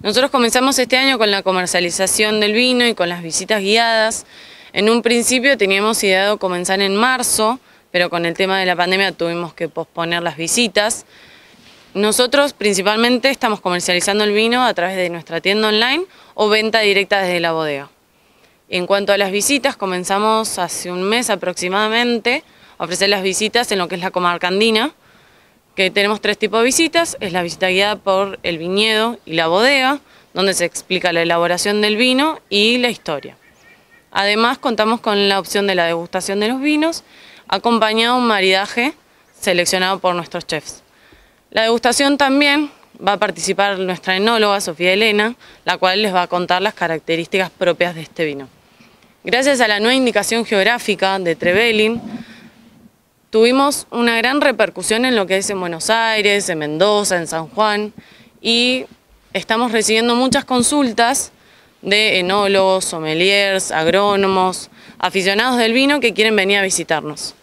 Nosotros comenzamos este año con la comercialización del vino y con las visitas guiadas. En un principio teníamos ideado comenzar en marzo, pero con el tema de la pandemia tuvimos que posponer las visitas. Nosotros principalmente estamos comercializando el vino a través de nuestra tienda online o venta directa desde la bodega. En cuanto a las visitas, comenzamos hace un mes aproximadamente a ofrecer las visitas en lo que es la comarca andina, que tenemos tres tipos de visitas, es la visita guiada por el viñedo y la bodega, donde se explica la elaboración del vino y la historia. Además contamos con la opción de la degustación de los vinos, acompañado de un maridaje seleccionado por nuestros chefs. La degustación también va a participar nuestra enóloga Sofía Elena, la cual les va a contar las características propias de este vino. Gracias a la nueva indicación geográfica de Trevelin, Tuvimos una gran repercusión en lo que es en Buenos Aires, en Mendoza, en San Juan y estamos recibiendo muchas consultas de enólogos, sommeliers, agrónomos, aficionados del vino que quieren venir a visitarnos.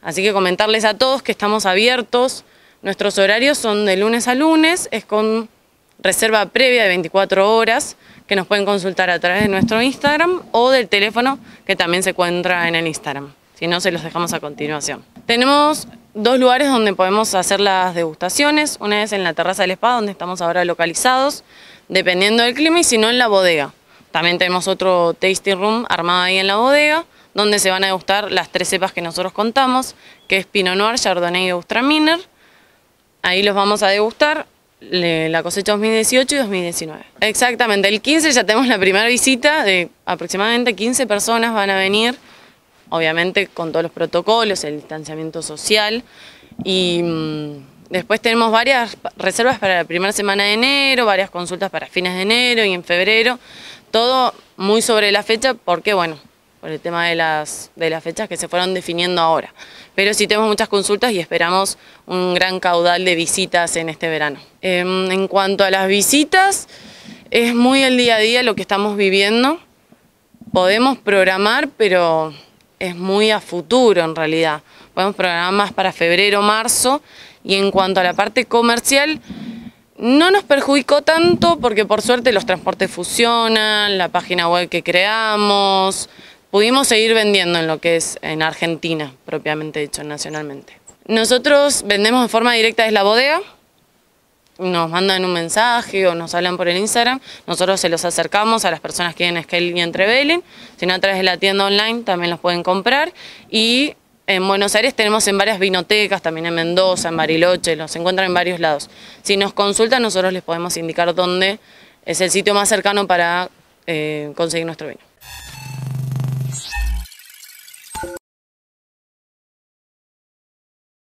Así que comentarles a todos que estamos abiertos, nuestros horarios son de lunes a lunes, es con reserva previa de 24 horas que nos pueden consultar a través de nuestro Instagram o del teléfono que también se encuentra en el Instagram. Si no, se los dejamos a continuación. Tenemos dos lugares donde podemos hacer las degustaciones. Una es en la terraza del spa, donde estamos ahora localizados, dependiendo del clima, y si no, en la bodega. También tenemos otro tasting room armado ahí en la bodega, donde se van a degustar las tres cepas que nosotros contamos, que es Pinot Noir, Chardonnay y Austraminer. Ahí los vamos a degustar la cosecha 2018 y 2019. Exactamente, el 15 ya tenemos la primera visita de aproximadamente 15 personas van a venir obviamente con todos los protocolos, el distanciamiento social y mm, después tenemos varias reservas para la primera semana de enero, varias consultas para fines de enero y en febrero, todo muy sobre la fecha porque bueno, por el tema de las, de las fechas que se fueron definiendo ahora. Pero sí tenemos muchas consultas y esperamos un gran caudal de visitas en este verano. Em, en cuanto a las visitas, es muy el día a día lo que estamos viviendo. Podemos programar, pero es muy a futuro en realidad. Podemos programar más para febrero, marzo y en cuanto a la parte comercial, no nos perjudicó tanto porque por suerte los transportes funcionan, la página web que creamos, pudimos seguir vendiendo en lo que es en Argentina, propiamente dicho, nacionalmente. Nosotros vendemos de forma directa desde la bodega, nos mandan un mensaje o nos hablan por el Instagram, nosotros se los acercamos a las personas que tienen Scale y Entrevelen, si no a través de la tienda online también los pueden comprar y en Buenos Aires tenemos en varias vinotecas, también en Mendoza, en Bariloche, los encuentran en varios lados. Si nos consultan nosotros les podemos indicar dónde es el sitio más cercano para eh, conseguir nuestro vino.